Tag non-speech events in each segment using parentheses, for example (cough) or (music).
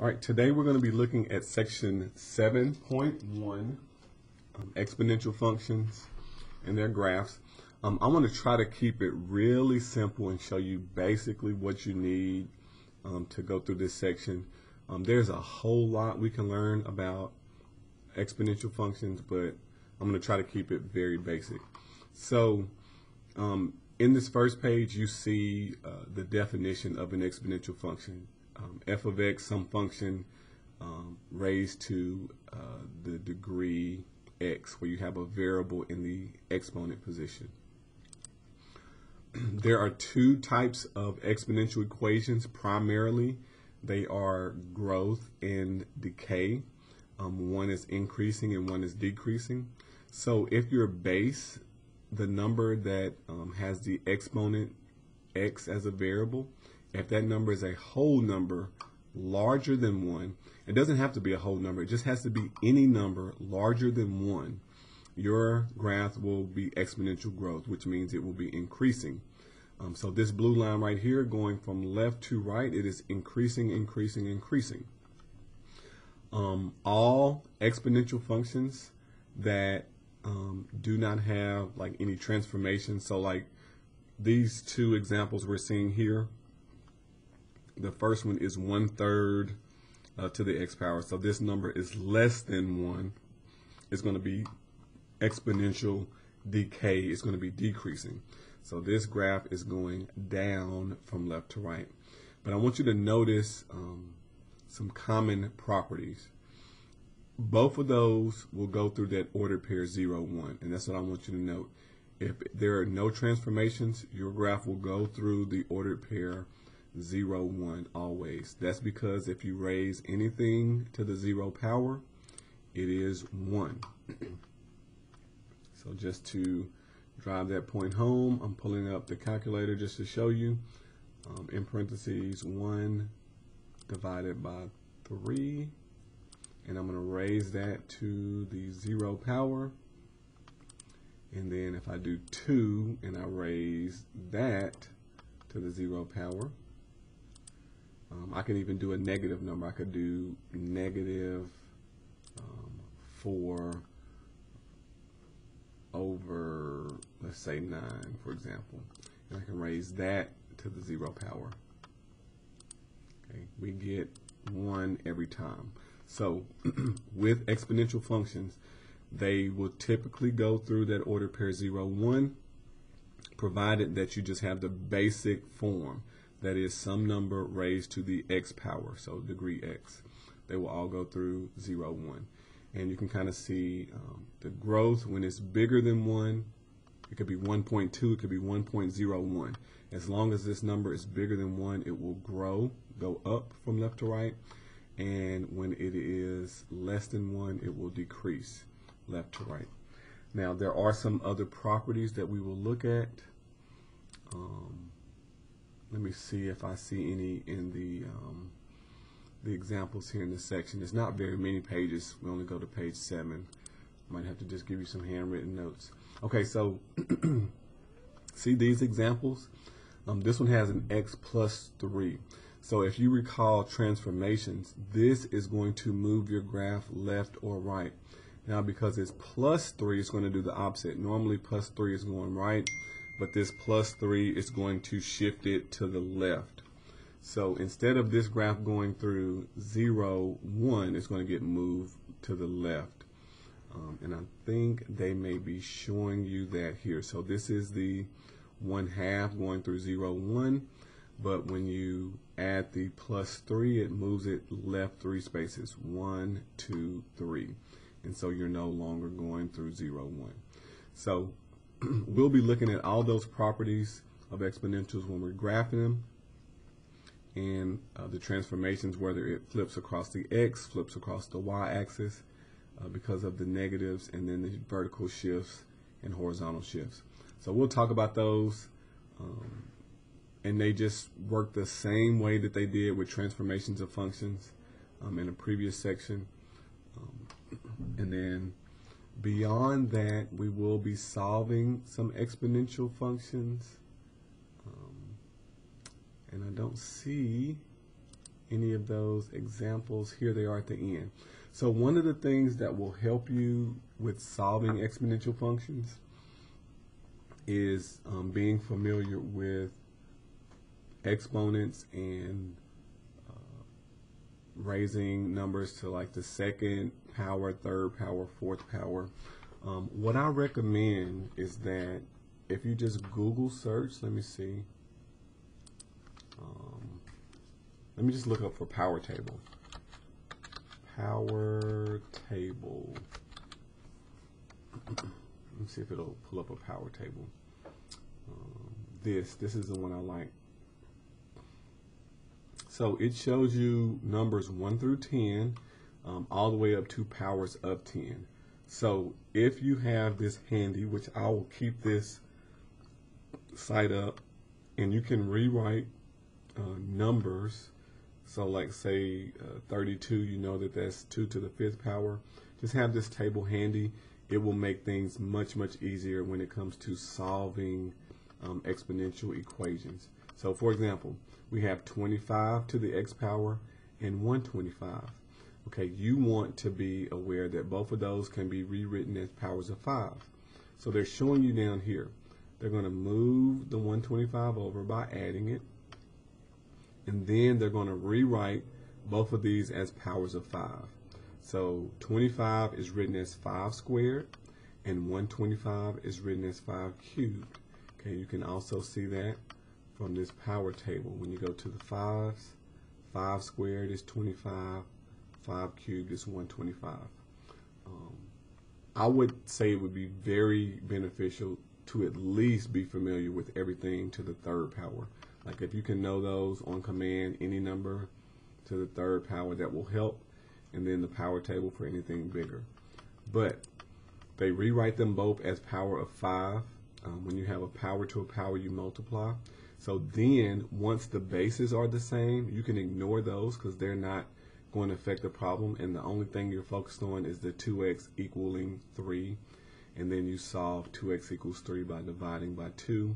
All right, today we're going to be looking at section 7.1, um, exponential functions and their graphs. Um, I want to try to keep it really simple and show you basically what you need um, to go through this section. Um, there's a whole lot we can learn about exponential functions, but I'm going to try to keep it very basic. So um, in this first page, you see uh, the definition of an exponential function f of x, some function um, raised to uh, the degree x, where you have a variable in the exponent position. (clears throat) there are two types of exponential equations primarily. They are growth and decay. Um, one is increasing and one is decreasing. So if your base, the number that um, has the exponent x as a variable, if that number is a whole number larger than 1, it doesn't have to be a whole number, it just has to be any number larger than 1, your graph will be exponential growth, which means it will be increasing. Um, so this blue line right here going from left to right, it is increasing, increasing, increasing. Um, all exponential functions that um, do not have like any transformation, so like these two examples we're seeing here, the first one is one third uh, to the x power. So this number is less than one. It's going to be exponential decay. It's going to be decreasing. So this graph is going down from left to right. But I want you to notice um, some common properties. Both of those will go through that ordered pair 0, 1. And that's what I want you to note. If there are no transformations, your graph will go through the ordered pair zero, one always. That's because if you raise anything to the zero power, it is one. so just to drive that point home, I'm pulling up the calculator just to show you. Um, in parentheses, 1 divided by 3. And I'm going to raise that to the 0 power. And then if I do 2 and I raise that to the 0 power, um, I can even do a negative number. I could do negative um, 4 over, let's say 9, for example. And I can raise that to the 0 power. Okay, we get 1 every time. So (clears throat) with exponential functions, they will typically go through that order pair 0, 1, provided that you just have the basic form that is some number raised to the x power, so degree x. They will all go through 0, 1. And you can kind of see um, the growth when it's bigger than 1. It could be 1.2, it could be 1.01. As long as this number is bigger than 1, it will grow, go up from left to right. And when it is less than 1, it will decrease left to right. Now, there are some other properties that we will look at. Um, let me see if I see any in the um, the examples here in this section. It's not very many pages. We only go to page 7. Might have to just give you some handwritten notes. Okay, so (clears throat) see these examples? Um, this one has an x plus 3. So if you recall transformations, this is going to move your graph left or right. Now because it's plus 3, it's going to do the opposite. Normally plus 3 is going right but this plus 3 is going to shift it to the left. So instead of this graph going through 0, 1, it's going to get moved to the left. Um, and I think they may be showing you that here. So this is the 1 half going through 0, 1. But when you add the plus 3, it moves it left 3 spaces. 1, 2, 3. And so you're no longer going through 0, 1. So (clears throat) we'll be looking at all those properties of exponentials when we're graphing them and uh, the transformations, whether it flips across the x, flips across the y-axis uh, because of the negatives, and then the vertical shifts and horizontal shifts. So we'll talk about those, um, and they just work the same way that they did with transformations of functions um, in a previous section. Um, (clears throat) and then Beyond that, we will be solving some exponential functions. Um, and I don't see any of those examples. Here they are at the end. So one of the things that will help you with solving exponential functions is um, being familiar with exponents and uh, raising numbers to like the second power, third power, fourth power. Um, what I recommend is that if you just Google search, let me see. Um, let me just look up for power table. Power table. (clears throat) Let me see if it'll pull up a power table. Um, this, this is the one I like. So it shows you numbers 1 through 10, um, all the way up to powers of 10. So if you have this handy, which I will keep this site up, and you can rewrite uh, numbers. So like say uh, 32, you know that that's 2 to the fifth power. Just have this table handy. It will make things much, much easier when it comes to solving um, exponential equations. So for example, we have 25 to the x power and 125. Okay, you want to be aware that both of those can be rewritten as powers of 5. So they're showing you down here. They're going to move the 125 over by adding it. And then they're going to rewrite both of these as powers of 5. So 25 is written as 5 squared, and 125 is written as 5 cubed. Okay, you can also see that from this power table. When you go to the 5s, 5 squared is 25, 5 cubed is 125. Um, I would say it would be very beneficial to at least be familiar with everything to the third power. Like if you can know those on command, any number to the third power, that will help. And then the power table for anything bigger. But they rewrite them both as power of five. Um, when you have a power to a power, you multiply. So then, once the bases are the same, you can ignore those because they're not going to affect the problem. And the only thing you're focused on is the 2x equaling 3 and then you solve 2x equals 3 by dividing by 2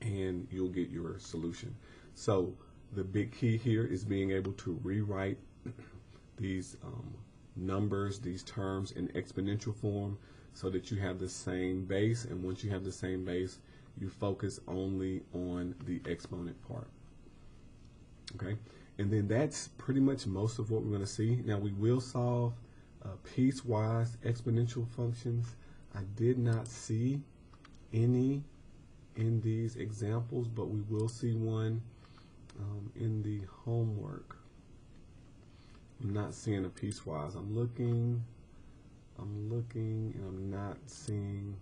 and you'll get your solution. So the big key here is being able to rewrite (clears throat) these um, numbers, these terms in exponential form so that you have the same base and once you have the same base you focus only on the exponent part. Okay, and then that's pretty much most of what we're going to see. Now we will solve uh, piecewise exponential functions I did not see any in these examples, but we will see one um, in the homework. I'm not seeing a piecewise. I'm looking, I'm looking, and I'm not seeing,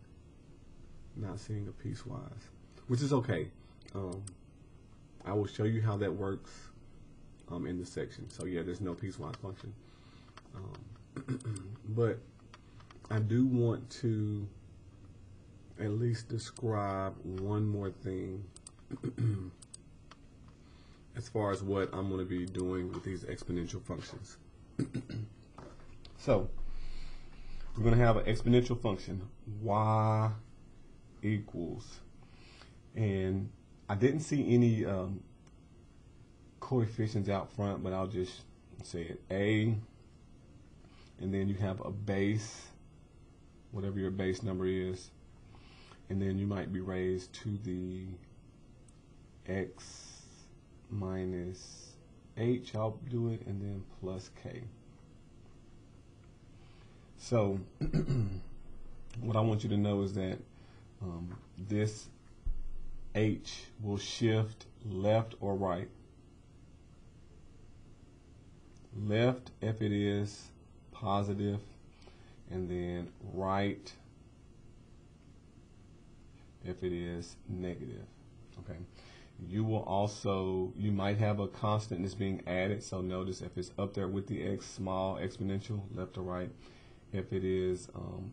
not seeing a piecewise, which is okay. Um, I will show you how that works um, in the section. So yeah, there's no piecewise function. Um, (clears throat) but I do want to at least describe one more thing (clears throat) as far as what I'm going to be doing with these exponential functions. (clears throat) so, we're going to have an exponential function, y equals, and I didn't see any um, coefficients out front, but I'll just say it, a, and then you have a base, whatever your base number is, and then you might be raised to the x minus h, I'll do it, and then plus k. So (clears throat) what I want you to know is that um, this h will shift left or right. Left if it is positive, and then right if it is negative. Okay. You will also, you might have a constant that's being added. So notice if it's up there with the x, small exponential, left or right. If it is um,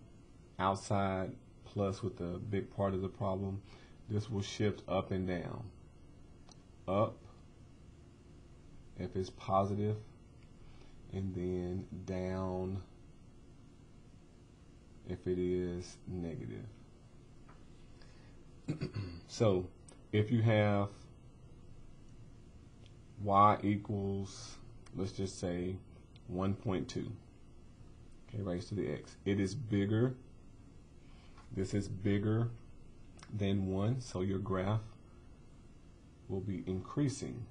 outside plus with the big part of the problem, this will shift up and down. Up if it's positive, and then down if it is negative. (clears throat) so if you have y equals, let's just say 1.2, okay, raised to the x. It is bigger, this is bigger than 1, so your graph will be increasing.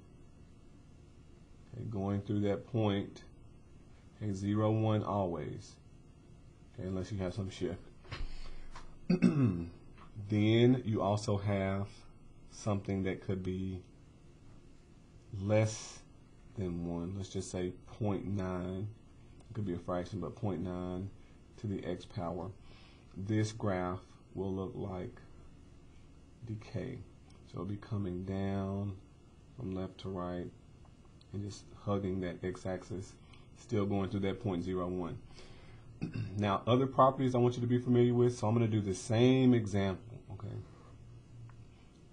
Okay, going through that point, okay, 0, 1 always, okay, unless you have some shift. (clears throat) then you also have something that could be less than 1. Let's just say 0.9. It could be a fraction, but 0.9 to the x power. This graph will look like decay. So it'll be coming down from left to right and just hugging that x-axis, still going through that 0.01. (clears throat) now, other properties I want you to be familiar with, so I'm going to do the same example, okay?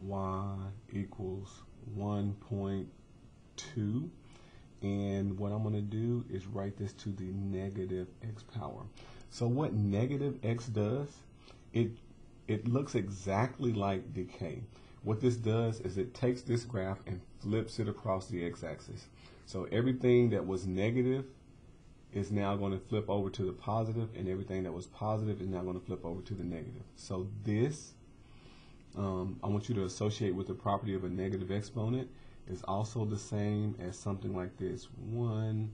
y equals 1.2 and what I'm going to do is write this to the negative x power. So what negative x does, it, it looks exactly like decay. What this does is it takes this graph and flips it across the x-axis. So everything that was negative is now going to flip over to the positive, and everything that was positive is now going to flip over to the negative. So this, um, I want you to associate with the property of a negative exponent is also the same as something like this. 1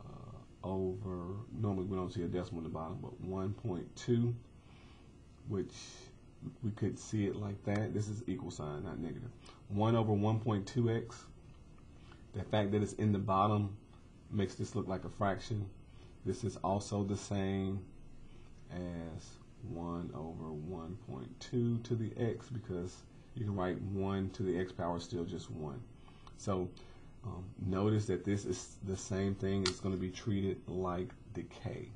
uh, over, normally we don't see a decimal at the bottom, but 1.2, which we could see it like that. This is equal sign, not negative. 1 over 1.2x. The fact that it's in the bottom makes this look like a fraction. This is also the same as 1 over 1.2 to the x because you can write 1 to the x power still just 1. So um, notice that this is the same thing. It's going to be treated like decay.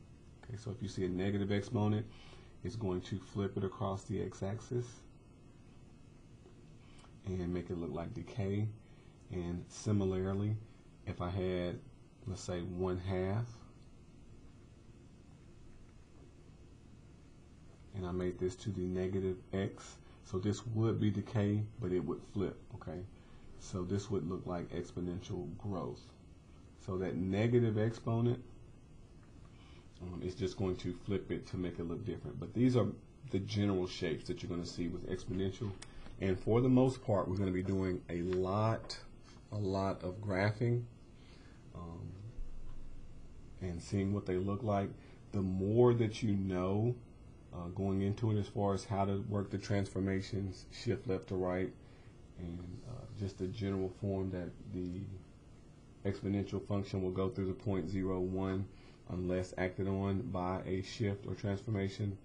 Okay, so if you see a negative exponent, it's going to flip it across the x-axis and make it look like decay. And similarly, if I had, let's say, 1 half, and I made this to the negative x, so this would be decay, but it would flip, okay? So this would look like exponential growth. So that negative exponent um, is just going to flip it to make it look different. But these are the general shapes that you're going to see with exponential. And for the most part, we're going to be doing a lot, a lot of graphing um, and seeing what they look like. The more that you know uh, going into it as far as how to work the transformations, shift left to right, and uh, just the general form that the exponential function will go through the point zero one unless acted on by a shift or transformation,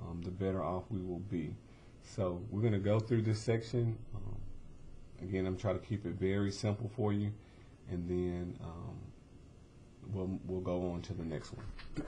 um, the better off we will be. So we're going to go through this section. Um, again, I'm trying to keep it very simple for you, and then um, we'll, we'll go on to the next one.